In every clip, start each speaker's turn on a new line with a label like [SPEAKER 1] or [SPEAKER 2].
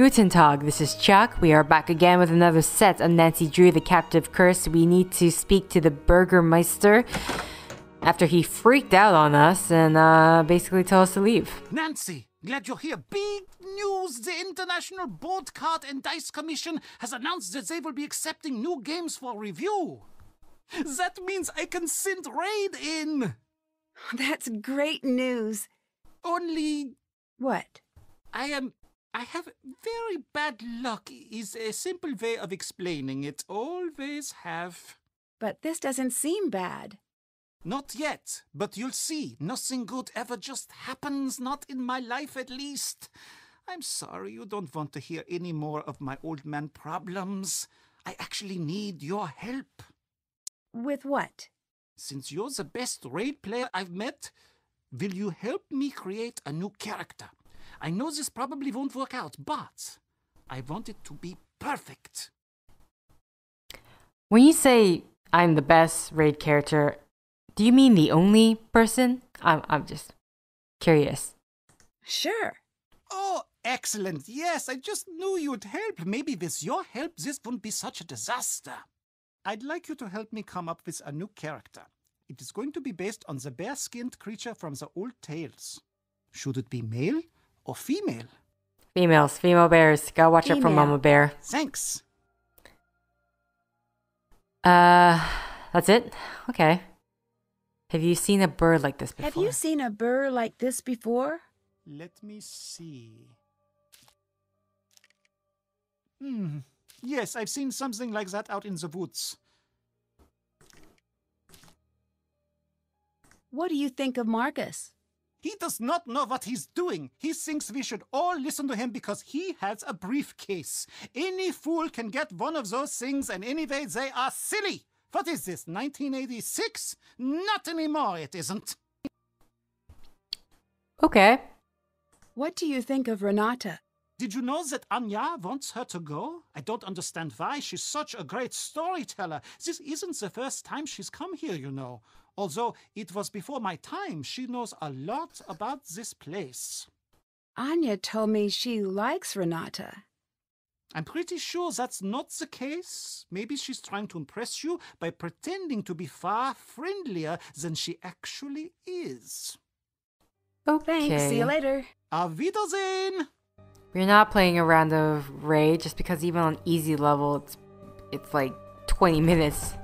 [SPEAKER 1] Guten Tag, this is Chiak. We are back again with another set on Nancy Drew the Captive Curse. We need to speak to the Burgermeister after he freaked out on us and uh, basically told us to leave.
[SPEAKER 2] Nancy, glad you're here. Big news! The International Board Card and Dice Commission has announced that they will be accepting new games for review. That means I can send Raid in.
[SPEAKER 3] That's great news.
[SPEAKER 2] Only
[SPEAKER 3] What?
[SPEAKER 2] I am. I have very bad luck, is a simple way of explaining it. Always have.
[SPEAKER 3] But this doesn't seem bad.
[SPEAKER 2] Not yet, but you'll see. Nothing good ever just happens, not in my life at least. I'm sorry you don't want to hear any more of my old man problems. I actually need your help.
[SPEAKER 3] With what?
[SPEAKER 2] Since you're the best raid player I've met, will you help me create a new character? I know this probably won't work out, but I want it to be perfect.
[SPEAKER 1] When you say I'm the best raid character, do you mean the only person? I'm, I'm just curious.
[SPEAKER 3] Sure.
[SPEAKER 2] Oh, excellent. Yes, I just knew you'd help. Maybe with your help, this wouldn't be such a disaster. I'd like you to help me come up with a new character. It is going to be based on the bear skinned creature from the old tales. Should it be male or female?
[SPEAKER 1] Females, female bears. Gotta watch out for
[SPEAKER 3] Female.
[SPEAKER 1] Mama Bear.
[SPEAKER 2] Thanks.
[SPEAKER 1] Uh, that's it? Okay. Have you seen a bird like this before?
[SPEAKER 3] Have you seen a bird like this before?
[SPEAKER 2] Let me see. Hmm. Yes, I've seen something like that out in the woods.
[SPEAKER 3] What do you think of Marcus?
[SPEAKER 2] He does not know what he's doing. He thinks we should all listen to him because he has a briefcase. Any fool can get one of those things, and anyway, they are silly. What is this, 1986? Not anymore, it isn't.
[SPEAKER 1] Okay.
[SPEAKER 3] What do you think of Renata?
[SPEAKER 2] Did you know that Anja wants her to go? I don't understand why. She's such a great storyteller. This isn't the first time she's come here, you know. Although it was before my time, she knows a lot about this place.
[SPEAKER 3] Anja told me she likes Renata.
[SPEAKER 2] I'm pretty sure that's not the case. Maybe she's trying to impress you by pretending to be far friendlier than she actually is.
[SPEAKER 1] Okay.
[SPEAKER 3] Thanks. See you later.
[SPEAKER 2] Auf Wiedersehen!
[SPEAKER 1] We're not playing a round of raid just because even on easy level it's it's like 20 minutes.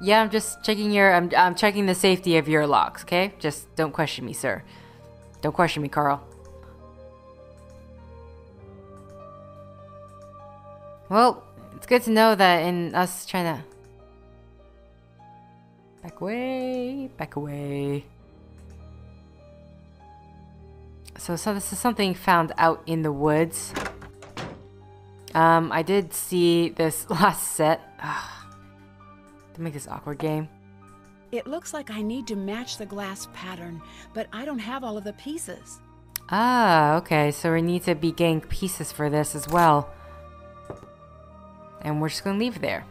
[SPEAKER 1] Yeah, I'm just checking your I'm I'm checking the safety of your locks, okay? Just don't question me, sir. Don't question me, Carl. Well, it's good to know that in us trying to back away, back away. So, so this is something found out in the woods. Um, I did see this last set. Ugh. To make this awkward game.
[SPEAKER 3] It looks like I need to match the glass pattern, but I don't have all of the pieces.
[SPEAKER 1] Ah, okay. So we need to be getting pieces for this as well. And we're just gonna leave there.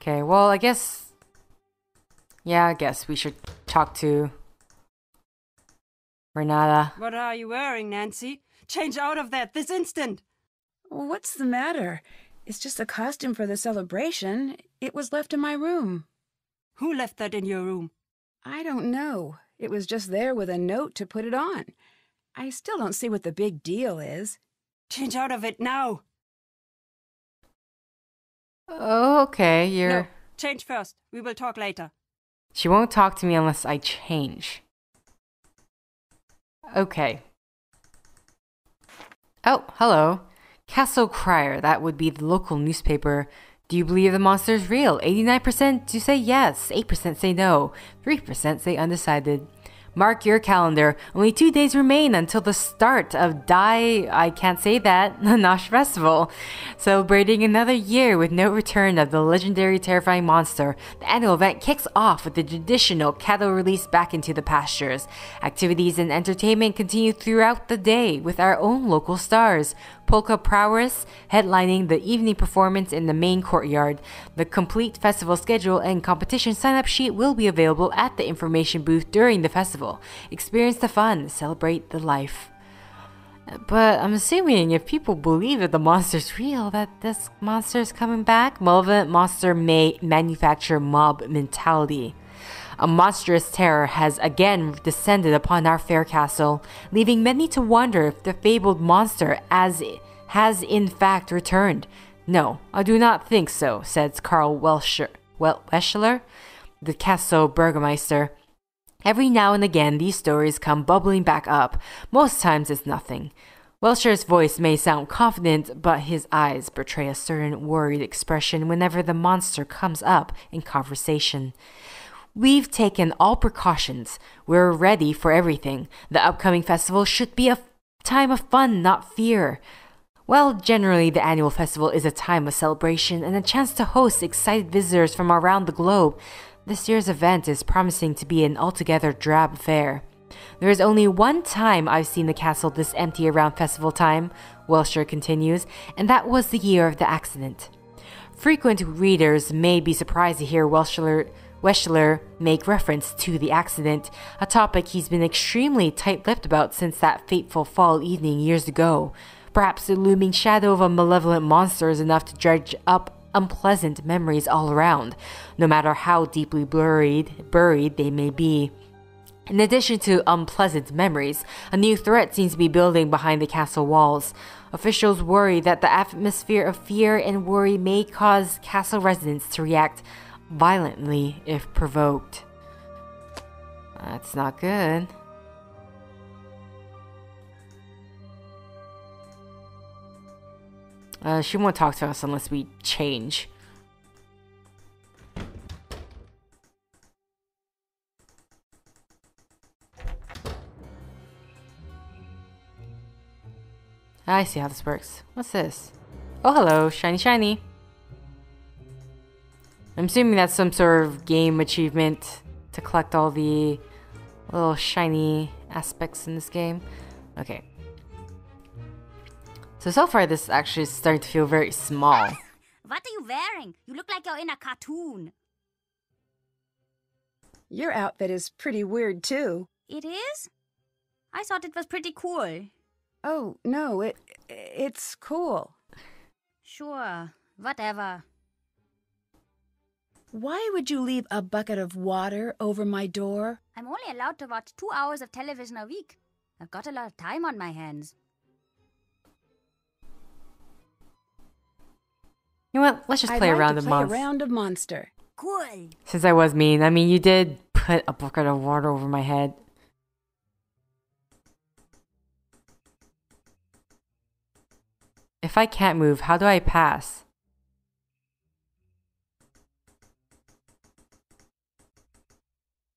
[SPEAKER 1] Okay, well, I guess. Yeah, I guess we should talk to Renata.
[SPEAKER 4] What are you wearing, Nancy? Change out of that this instant!
[SPEAKER 3] What's the matter? It's just a costume for the celebration. It was left in my room.
[SPEAKER 4] Who left that in your room?
[SPEAKER 3] I don't know. It was just there with a note to put it on. I still don't see what the big deal is.
[SPEAKER 4] Change out of it now!
[SPEAKER 1] Okay, you're.
[SPEAKER 4] No, change first. We will talk later.
[SPEAKER 1] She won't talk to me unless I change. Okay. Oh, hello. Castle Crier, that would be the local newspaper. Do you believe the monster is real? 89% do say yes, 8% say no, 3% say undecided. Mark your calendar. Only two days remain until the start of Die, I can't say that, Nosh Festival. Celebrating another year with no return of the legendary terrifying monster, the annual event kicks off with the traditional cattle release back into the pastures. Activities and entertainment continue throughout the day with our own local stars. Polka Prowess headlining the evening performance in the main courtyard. The complete festival schedule and competition sign up sheet will be available at the information booth during the festival. Experience the fun, celebrate the life. But I'm assuming if people believe that the monster's real, that this monster's coming back, Malevolent Monster may manufacture mob mentality. A monstrous terror has again descended upon our fair castle, leaving many to wonder if the fabled monster as has in fact returned. No, I do not think so, says Karl Welscher, Wel- Weschler, the castle burgomeister. Every now and again, these stories come bubbling back up. Most times it's nothing. Welscher's voice may sound confident, but his eyes betray a certain worried expression whenever the monster comes up in conversation. We've taken all precautions. We're ready for everything. The upcoming festival should be a time of fun, not fear. Well, generally, the annual festival is a time of celebration and a chance to host excited visitors from around the globe. This year's event is promising to be an altogether drab affair. There is only one time I've seen the castle this empty around festival time, Welscher continues, and that was the year of the accident. Frequent readers may be surprised to hear Welscher Weschler make reference to the accident, a topic he's been extremely tight lipped about since that fateful fall evening years ago. Perhaps the looming shadow of a malevolent monster is enough to dredge up unpleasant memories all around, no matter how deeply buried, buried they may be. In addition to unpleasant memories, a new threat seems to be building behind the castle walls. Officials worry that the atmosphere of fear and worry may cause castle residents to react violently if provoked. That's not good. Uh, she won't talk to us unless we change. I see how this works. What's this? Oh, hello, shiny, shiny. I'm assuming that's some sort of game achievement to collect all the little shiny aspects in this game. Okay. So, so far, this actually is starting to feel very small.
[SPEAKER 5] What are you wearing? You look like you're in a cartoon.
[SPEAKER 3] Your outfit is pretty weird, too.
[SPEAKER 5] It is? I thought it was pretty cool.
[SPEAKER 3] Oh, no, it it's cool.
[SPEAKER 5] Sure, whatever.
[SPEAKER 3] Why would you leave a bucket of water over my door?
[SPEAKER 5] I'm only allowed to watch two hours of television a week. I've got a lot of time on my hands.
[SPEAKER 1] You know what? Let's just
[SPEAKER 3] I'd
[SPEAKER 1] play
[SPEAKER 3] like
[SPEAKER 1] a round
[SPEAKER 3] to
[SPEAKER 1] of
[SPEAKER 3] play
[SPEAKER 1] monster.
[SPEAKER 3] a round of monster.
[SPEAKER 5] Cool.
[SPEAKER 1] Since I was mean, I mean, you did put a bucket of water over my head. If I can't move, how do I pass?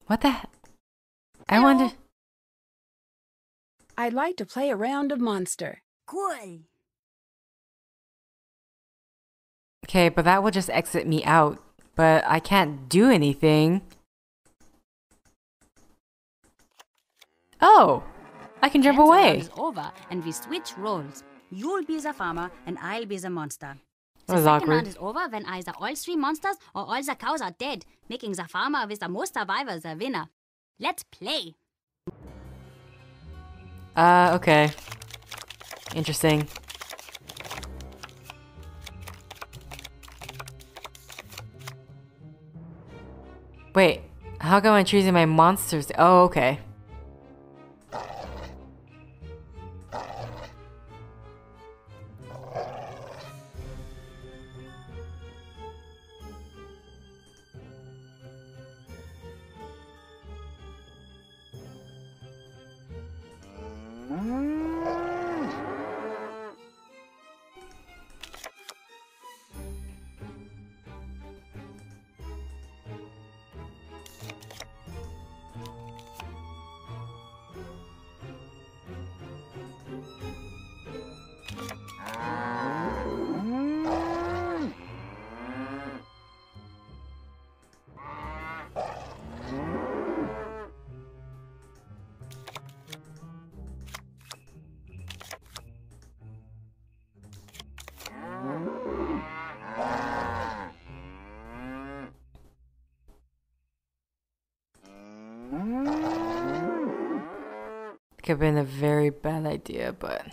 [SPEAKER 1] What the? he- I wonder.
[SPEAKER 3] I'd like to play a round of monster.
[SPEAKER 5] Cool.
[SPEAKER 1] Okay, but that will just exit me out. But I can't do anything. Oh, I can jump
[SPEAKER 5] Dance around
[SPEAKER 1] away.
[SPEAKER 5] is over, and we switch roles. You'll be the farmer, and I'll be the monster. The second round is over when either all three monsters or all the cows are dead, making the farmer with the most survivors the winner. Let's play.
[SPEAKER 1] Uh, okay. Interesting. Wait, how come I'm choosing my monsters? Oh, okay. Could have been a very bad idea, but.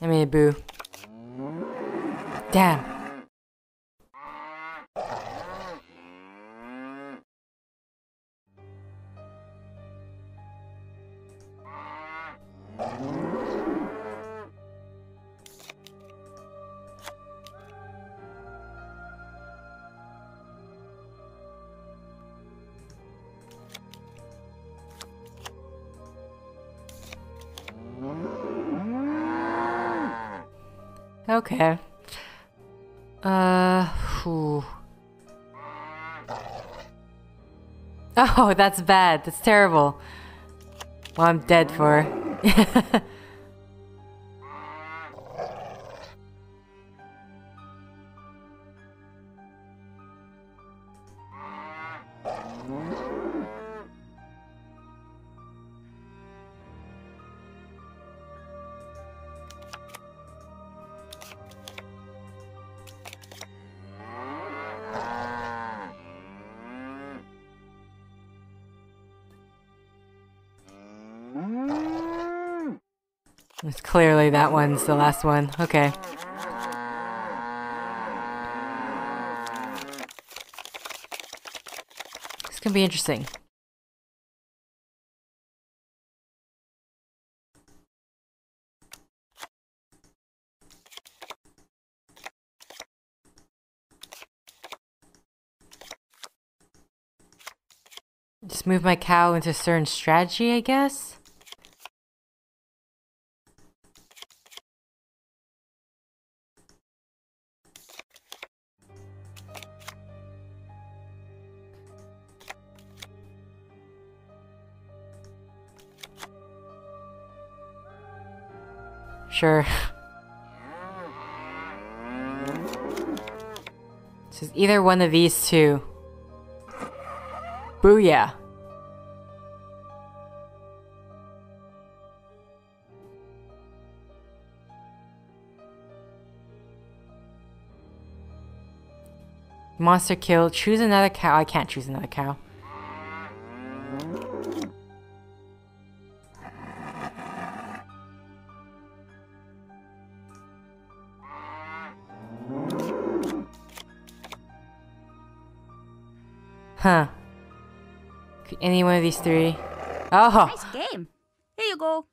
[SPEAKER 1] I mean, boo. Damn. Okay. Uh, whew. Oh, that's bad. That's terrible. Well, I'm dead for. clearly that one's the last one. Okay. This can be interesting. Just move my cow into certain strategy, I guess? Sure. So it's either one of these two. Booyah. Monster kill. Choose another cow. I can't choose another cow. Any one of these three? Oh!
[SPEAKER 5] Nice game. Here you go.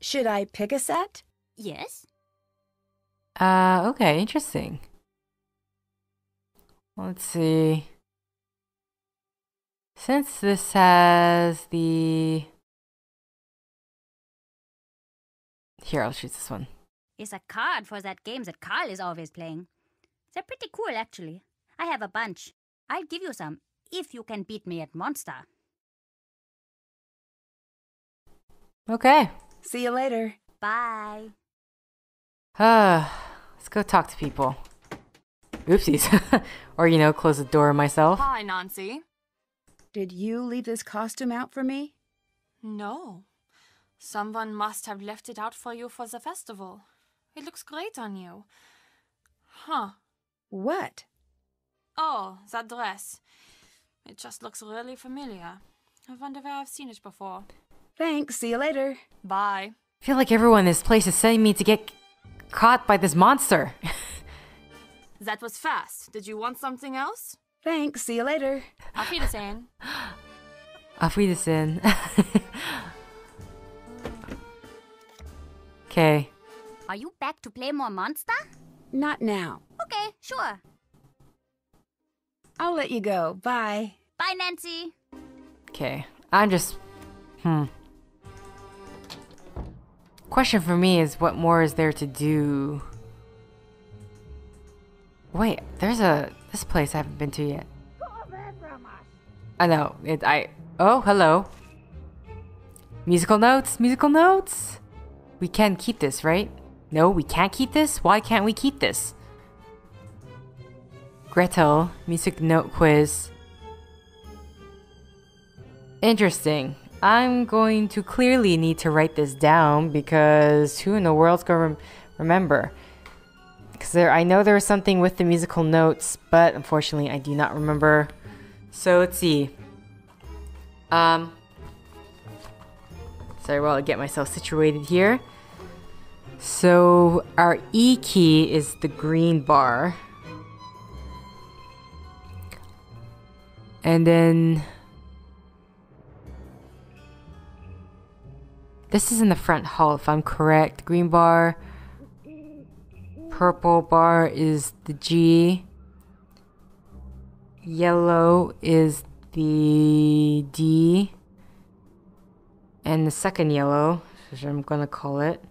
[SPEAKER 3] Should I pick a set?
[SPEAKER 5] Yes?
[SPEAKER 1] Uh, okay, interesting. Let's see. Since this has the. Here, I'll choose this one.
[SPEAKER 5] It's a card for that game that Carl is always playing. They're pretty cool, actually. I have a bunch. I'll give you some if you can beat me at Monster.
[SPEAKER 1] Okay.
[SPEAKER 3] See you later.
[SPEAKER 5] Bye.
[SPEAKER 1] Uh, let's go talk to people. Oopsies. or, you know, close the door myself.
[SPEAKER 6] Hi, Nancy.
[SPEAKER 3] Did you leave this costume out for me?
[SPEAKER 6] No. Someone must have left it out for you for the festival. It looks great on you. Huh.
[SPEAKER 3] What?
[SPEAKER 6] Oh, that dress. It just looks really familiar. I wonder where I've seen it before.
[SPEAKER 3] Thanks. See you later.
[SPEAKER 6] Bye.
[SPEAKER 1] I feel like everyone in this place is sending me to get caught by this monster.
[SPEAKER 6] That was fast. Did you want something else?
[SPEAKER 3] Thanks. See you later.
[SPEAKER 6] Auf Wiedersehen.
[SPEAKER 1] Auf Wiedersehen. okay.
[SPEAKER 5] Are you back to play more Monster?
[SPEAKER 3] Not now.
[SPEAKER 5] Okay, sure.
[SPEAKER 3] I'll let you go. Bye.
[SPEAKER 5] Bye, Nancy.
[SPEAKER 1] Okay. I'm just. Hmm. Question for me is what more is there to do? Wait, there's a. This place I haven't been to yet. I know. It. I. Oh, hello. Musical notes? Musical notes? We can keep this, right? No, we can't keep this? Why can't we keep this? Gretel, music note quiz. Interesting. I'm going to clearly need to write this down because who in the world's going to rem- remember? Because I know there was something with the musical notes, but unfortunately, I do not remember. So let's see. Um. Sorry, while I get myself situated here. So our E key is the green bar. And then this is in the front hall if I'm correct. Green bar. Purple bar is the G. Yellow is the D. And the second yellow, which I'm gonna call it,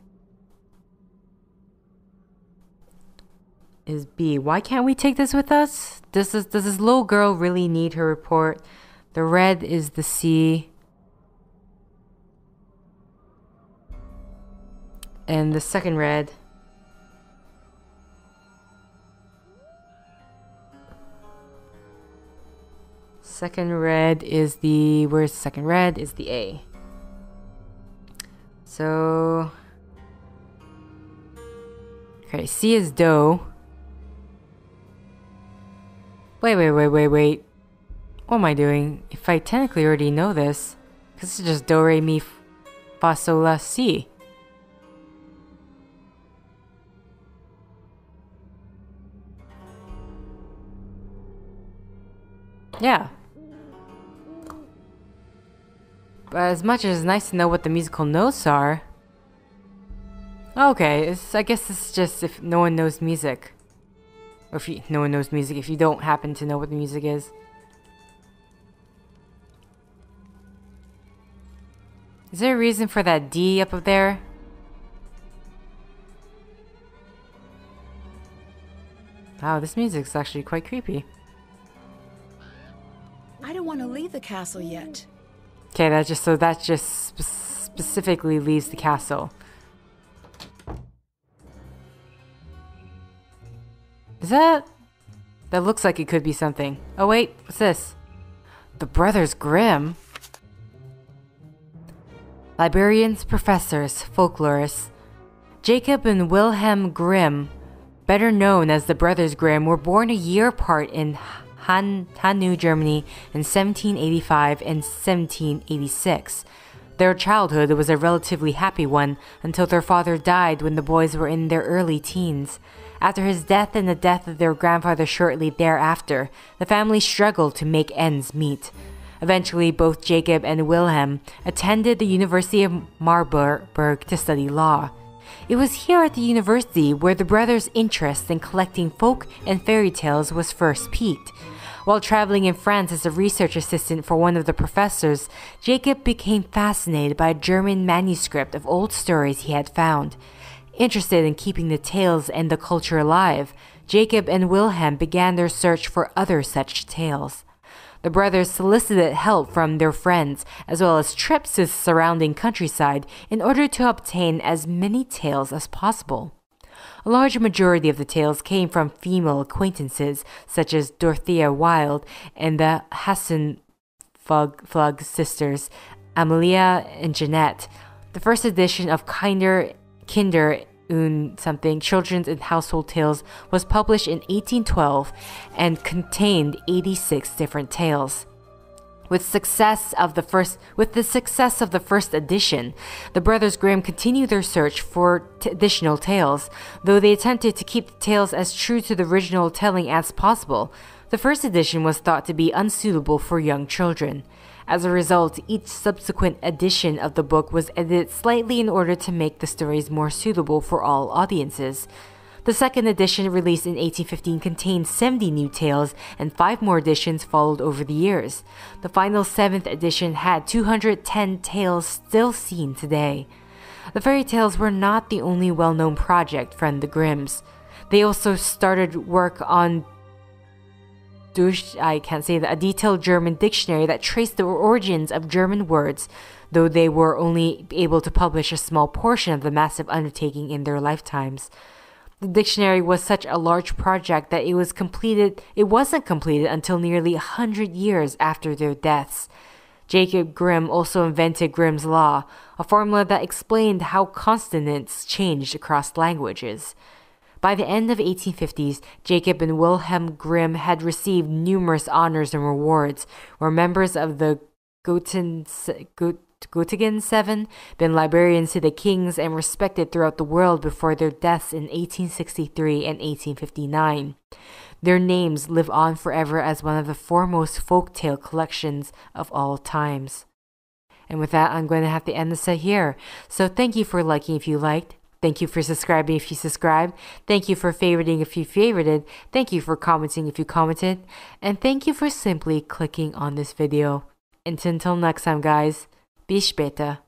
[SPEAKER 1] is B. Why can't we take this with us? Does this, does this little girl really need her report? The red is the C. And the second red. Second red is the. Where's the second red? Is the A. So. Okay, C is Do. Wait, wait, wait, wait, wait. What am I doing? If I technically already know this, because it's just Do, Re, Mi, Fa, Sol, La, Si. Yeah. But as much as it's nice to know what the musical notes are. Okay, I guess it's just if no one knows music. Or if you, no one knows music, if you don't happen to know what the music is. Is there a reason for that D up there? Wow, this music's actually quite creepy.
[SPEAKER 3] I don't want to leave the castle yet.
[SPEAKER 1] Okay, that just so that just spe- specifically leaves the castle. Is that? That looks like it could be something. Oh wait, what's this? The Brothers Grimm. Librarians, professors, folklorists. Jacob and Wilhelm Grimm, better known as the Brothers Grimm, were born a year apart in Han- Hanau, Germany in 1785 and 1786. Their childhood was a relatively happy one until their father died when the boys were in their early teens. After his death and the death of their grandfather shortly thereafter, the family struggled to make ends meet. Eventually, both Jacob and Wilhelm attended the University of Marburg to study law. It was here at the university where the brothers' interest in collecting folk and fairy tales was first piqued. While traveling in France as a research assistant for one of the professors, Jacob became fascinated by a German manuscript of old stories he had found. Interested in keeping the tales and the culture alive, Jacob and Wilhelm began their search for other such tales. The brothers solicited help from their friends, as well as trips to the surrounding countryside, in order to obtain as many tales as possible. A large majority of the tales came from female acquaintances, such as Dorothea Wild and the Hassenpflug sisters, Amelia and Jeanette. The first edition of Kinder, Kinder und something children's and household tales was published in 1812 and contained 86 different tales. With success of the first with the success of the first edition, the brothers Grimm continued their search for additional tales, though they attempted to keep the tales as true to the original telling as possible. The first edition was thought to be unsuitable for young children. As a result, each subsequent edition of the book was edited slightly in order to make the stories more suitable for all audiences. The second edition, released in 1815, contained 70 new tales, and five more editions followed over the years. The final seventh edition had 210 tales still seen today. The fairy tales were not the only well known project from the Grimms. They also started work on I can't say that, a detailed German dictionary that traced the origins of German words, though they were only able to publish a small portion of the massive undertaking in their lifetimes. The dictionary was such a large project that it was completed it wasn't completed until nearly a hundred years after their deaths. Jacob Grimm also invented Grimm's Law, a formula that explained how consonants changed across languages. By the end of 1850s, Jacob and Wilhelm Grimm had received numerous honors and rewards, were members of the Goten, Göttingen Seven, been librarians to the kings, and respected throughout the world before their deaths in 1863 and 1859. Their names live on forever as one of the foremost folk tale collections of all times. And with that, I'm going to have to end the set here. So thank you for liking if you liked. Thank you for subscribing if you subscribed. Thank you for favoriting if you favorited. Thank you for commenting if you commented. And thank you for simply clicking on this video. And until next time, guys, be später.